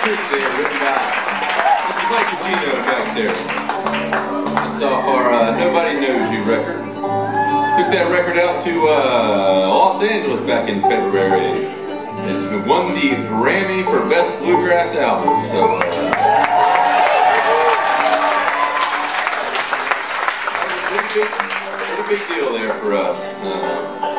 Bob there, written by Mr. Mike Guggino back there. That's off our uh, Nobody Knows You record. Took that record out to uh, Los Angeles back in February. It won the Grammy for Best Bluegrass Album. So. Uh, big, big deal there for us. Uh,